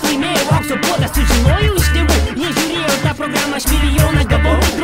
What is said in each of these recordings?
Прошлый имею вам суббота с женою с него Не жюри, эта программа с миллиона голов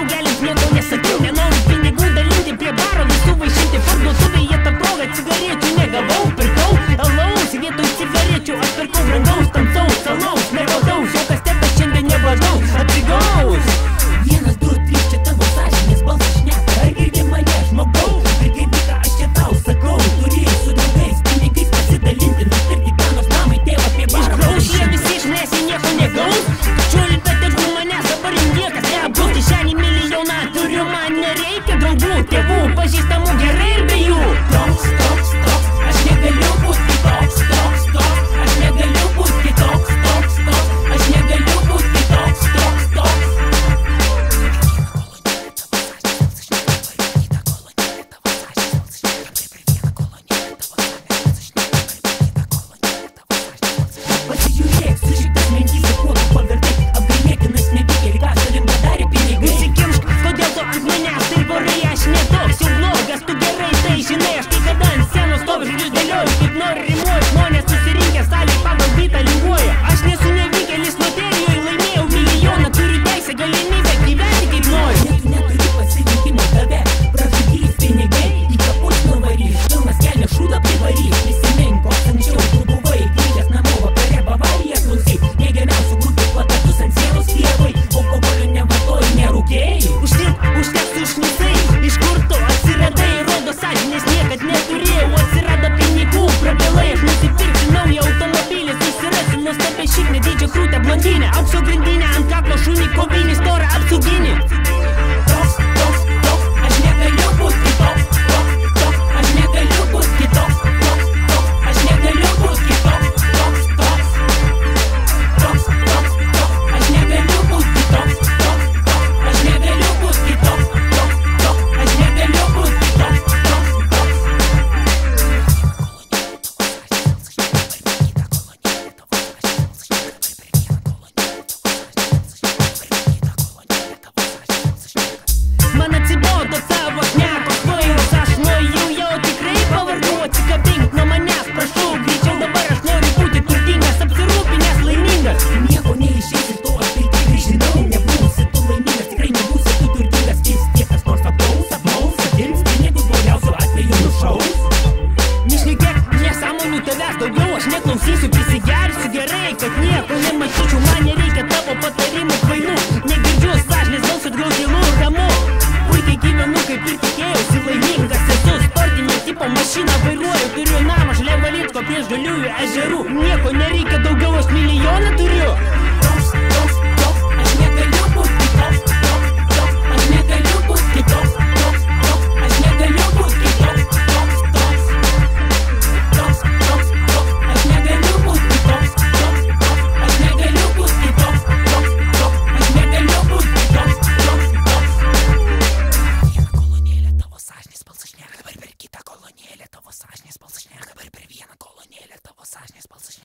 Išmet klausysiu, prisigersiu gerai, kad nieko nematyčiau. Man nereikia tavo patarimų kvailų Negirdžiu sąžinės balsų ir graužėlų ramu. Puikiai gyvenu, kaip ir tikėjausi laimingas Esu. Sportinio tipo mašiną vairuoju Turiu namą šalia valytko prieš žaliųjų ežerų. Nieko nereikia daugiau, aš milijoną turiu.